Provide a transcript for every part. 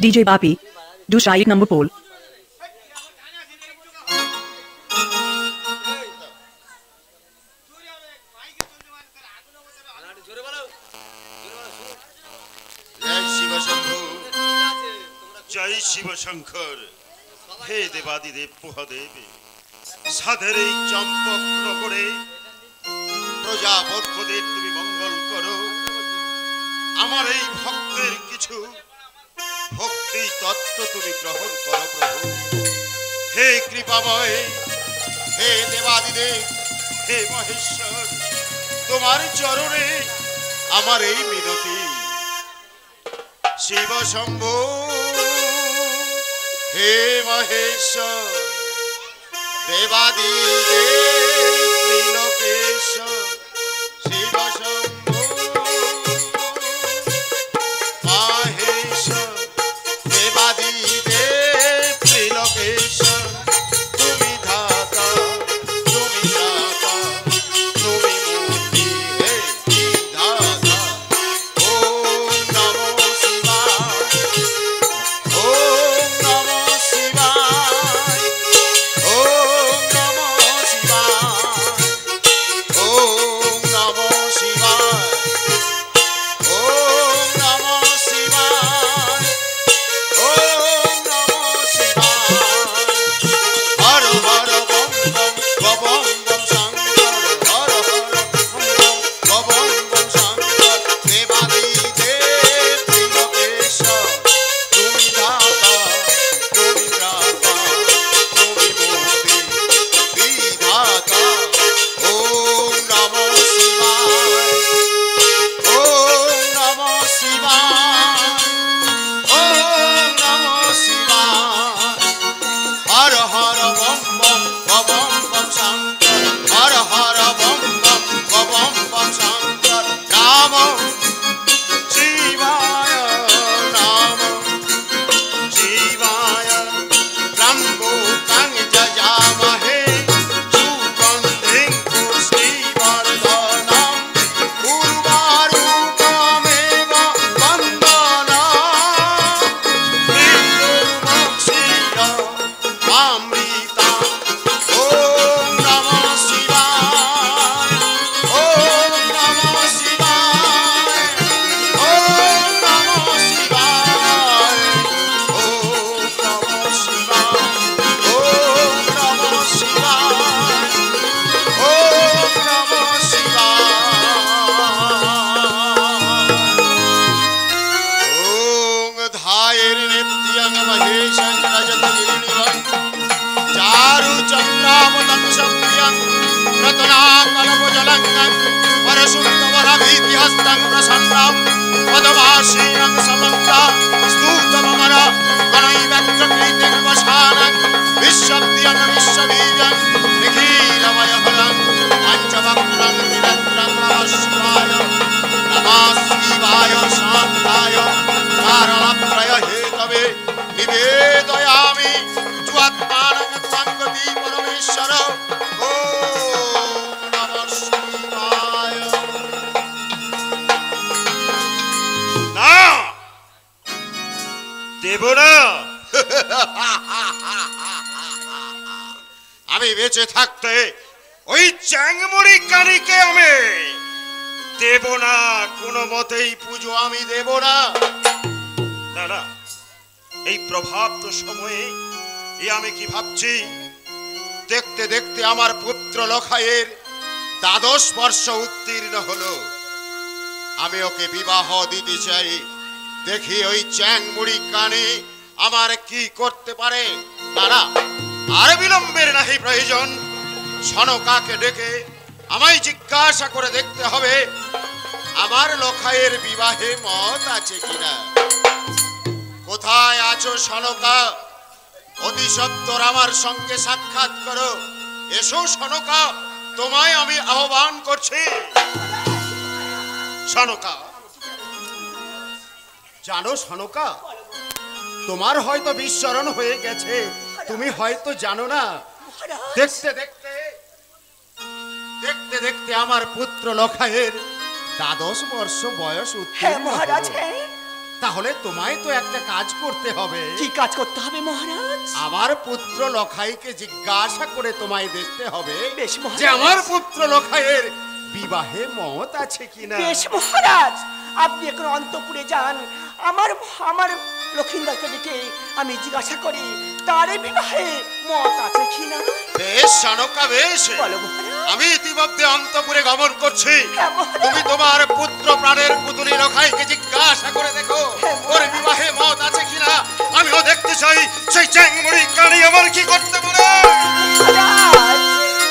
DJ Bapi, do shy number poll. জয় শিব শঙ্কর হে দেবাদিদেব মহাদেব সাধের এই চম্পক নগরে প্রজাবর্গদের তুমি মঙ্গল করো আমার এই ভক্তের কিছু ভক্তি তত্ত্ব তুমি গ্রহণ করো প্রভু। হে কৃপাময়, হে দেবাদিদেব, হে মহেশ্বর, তোমার চরণে আমার এই মিনতি। শিব শম্ভু, হে মহেশ্বর দেবাদি ত্রিলোকেশ্বর বেঁচে থাকতে, ওই চ্যাংমুড়ি কানিকে আমি দেব না, কোনো মতেই পুজো আমি দেব না। না এই প্রভাত সময়ে এ আমি কি ভাবছি? দেখতে দেখতে আমার পুত্র লখাইয়ের দ্বাদশ বর্ষ উত্তীর্ণ হলো। আমি ওকে বিবাহ দিতে চাই। দেখি ওই চ্যাং মুড়ি কানে আমার কি করতে পারে? তারা আর বিলম্বের নাহি প্রয়োজন। সনকাকে ডেকে, আমায় জিজ্ঞাসা করে দেখতে হবে, আমার লখাইয়ের বিবাহে মত আছে কিনা। কোথায় আছো সনকা অতি সত্তর আমার সঙ্গে সাক্ষাৎ করো। এসো সনকা তোমায় আমি আহ্বান করছি। সনকা জানো সনকা তোমার হয়তো বিস্মরণ হয়ে গেছে। তুমি হয়তো জানো না। দেখতে দেখতে দেখতে দেখতে আমার পুত্র লখায়ের দ্বাদশ বর্ষ বয়স হ্যাঁ উত্তীর্ণ মহারাজ হ্যাঁ। তাহলে তোমায় তো একটা কাজ করতে হবে। কি কাজ করতে হবে মহারাজ? আমার পুত্র লখাইকে জিজ্ঞাসা করে তোমায় দেখতে হবে বেশ, মহারাজ। যে আমার পুত্র লখাইয়ের বিবাহে মত আছে কিনা। বেশ মহারাজ আপনি এখন অন্তপুরে যান। আমার আমার লক্ষিন্দারকে ডেকে আমি জিজ্ঞাসা করি তারে বিবাহে মত আছে কিনা? বেশ শানকা বেশ। আমি ইতিমধ্যে অন্তপুরে গমন করছি। হ্যাঁ, তুমি তোমার পুত্র প্রাণের পুতুলি রখাইকে জিজ্ঞাসা করে দেখো হ্যাঁ, ওর। বিবাহে মত আছে কিনা? আমিও দেখতে চাই সেই চ্যাংমুড়ি কানি আমার কি করতে পারে?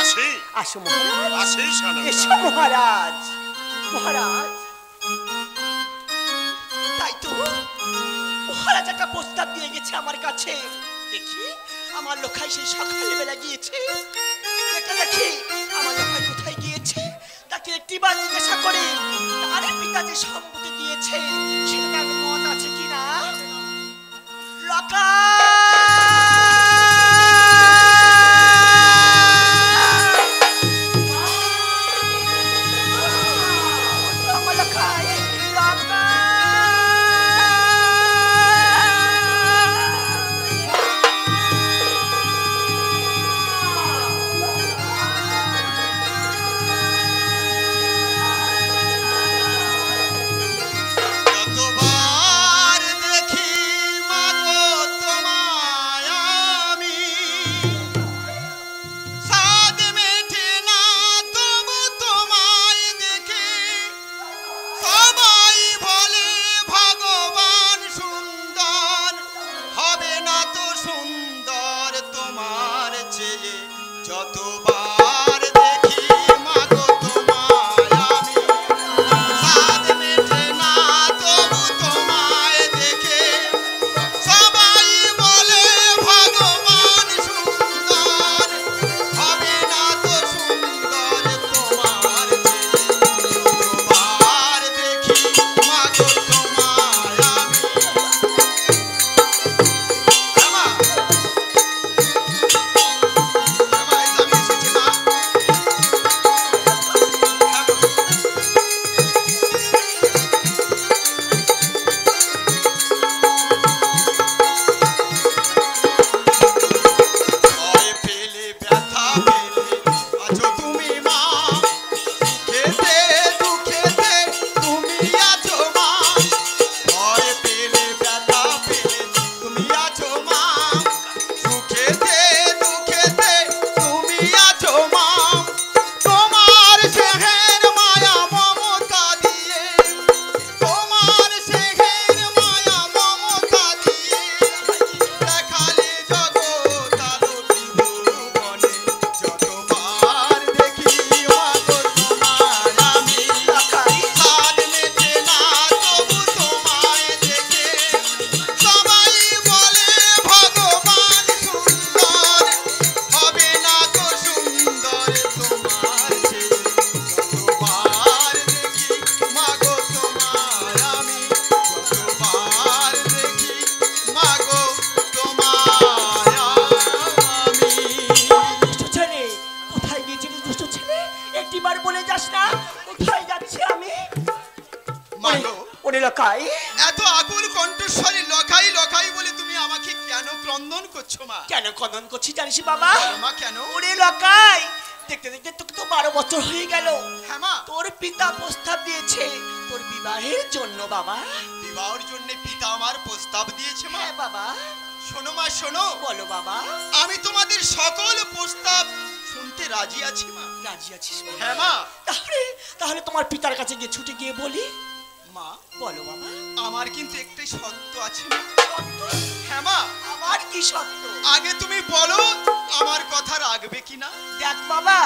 আসি। আসো মহারাজ। আসি মহারাজ। মহারাজ প্রস্তাব দিয়ে গেছে আমার কাছে। দেখি, আমার লোখাই সেই সকালে বেলা গিয়েছে। এটা দেখি, আমার লোখাই কোথায় গিয়েছে? তাকে একটি বার জিজ্ঞাসা করে, তার পিতা যে সম্মতি দিয়েছে, সেটা মত আছে কিনা? লকা করছ মা? কেন কদন করছি জানিস বাবা? মা কেন? ওরে লকাই দেখতে দেখতে তোকে তো বারো বছর হয়ে গেল। হ্যাঁ মা। তোর পিতা প্রস্তাব দিয়েছে তোর বিবাহের জন্য বাবা। বিবাহের জন্য পিতা আমার প্রস্তাব দিয়েছে মা। হ্যাঁ বাবা। শোনো মা শোনো। বলো বাবা। আমি তোমাদের সকল প্রস্তাব শুনতে রাজি আছি মা। রাজি আছিস হ্যাঁ মা। তাহলে তাহলে তোমার পিতার কাছে গিয়ে ছুটে গিয়ে বলি। মা বলো বাবা। আমার কিন্তু একটাই সত্য আছে মা। হ্যাঁ মা। কি আগে তুমি বলো আমার কথা রাখবে কিনা? দেখ বাবা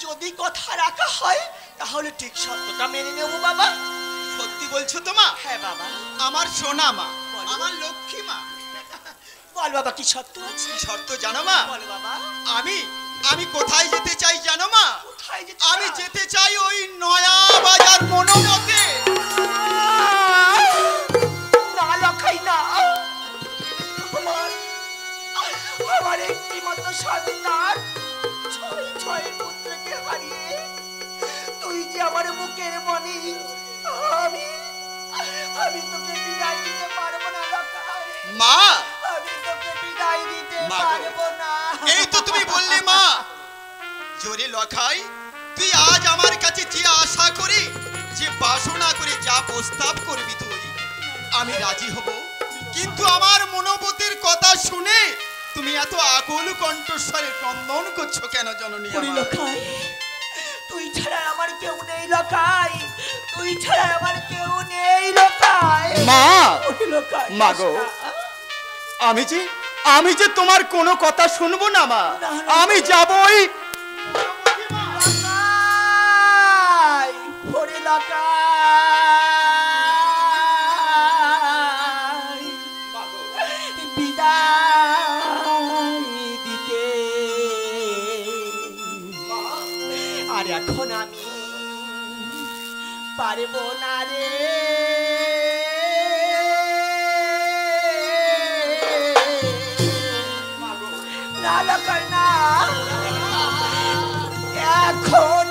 যদি কথা রাখা হয় তাহলে ঠিক সত্যটা মেনে নেব বাবা। সত্যি বলছো তো মা? হ্যাঁ বাবা। আমার সোনা মা। আমার লক্ষ্মী মা। বল বাবা কি সত্য আছে? কি শর্ত জানো মা? বল বাবা। আমি আমি কোথায় যেতে চাই জানো মা? কোথায় যেতে আমি যেতে চাই ওই নয়া বাজার মনোমতে একটি সন্তান। ছয় ছয় পুত্রকে হারিয়ে তুই যে আমার বুকের মনি আমি আমি তোকে বিদায় দিতে পারব না লখাই মা! আমি তোকে বিদায় দিতে পারব না। এই তো তুমি বললে মা। জোরে লখাই তুই আজ আমার কাছে যে আশা করি যে বাসনা করে যা প্রস্তাব করবি তুই আমি রাজি হব। কিন্তু আমার মনোবতের কথা শুনে তুমি এত আকুল কণ্ঠস্বরে ক্রন্দন করছ কেন জননী? লখাই তুই ছাড়া আমার কেউ নেই লখাই তুই ছাড়া আমার কেউ নেই লখাই মা মা গো। আমি যে আমি যে তোমার কোনো কথা শুনব না মা। আমি যাবই লখাই আর এখন আমি পারব না রে না লখাই না এখন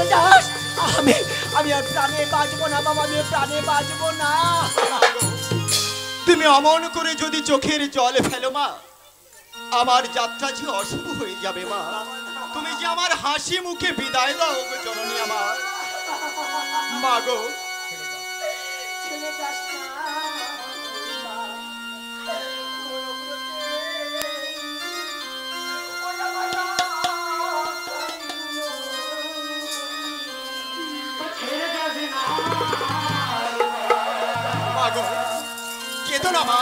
চলে যাস। আমি আমি আর প্রাণে বাঁচবো না, বাবা, আমি প্রাণে বাঁচবো না। তুমি অমন করে যদি চোখের জল ফেলো, মা, আমার যাত্রা যে অশুভ হয়ে যাবে, মা। তুমি যে আমার হাসি মুখে বিদায় দাও জননী আমার। মা কেঁদো না মা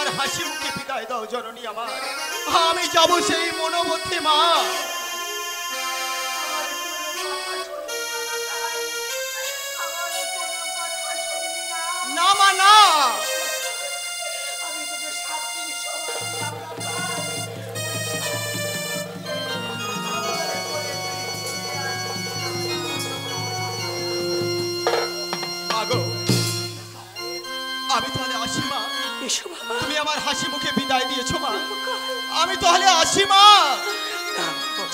আমার হাসিমকে বিদায় দাও জননী আমার। আমি যাব সেই মনোবতী মা। সীমা।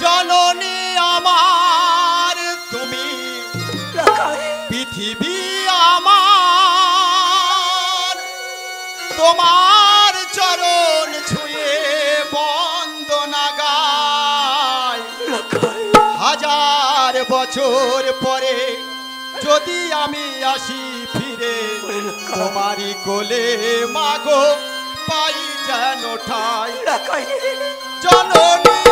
জননী আমার, তুমি পৃথিবী আমার। তোমার চরণ ছুঁয়ে বন্দনাগায় হাজার বছর পরে যদি আমি আসি ফিরে, তোমারই কোলে মাগো পাই যেন ঠাই। জননী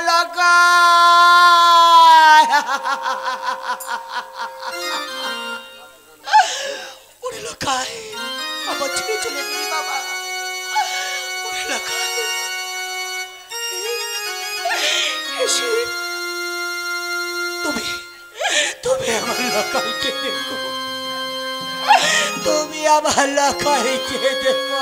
বালক আমার ছেড়ে চলে গেলি বাবা। ওরে লোকায়। এসে তুমি তুমি আমার লোকালকে দেখো। তুমি আমার লোকালকে দেখো।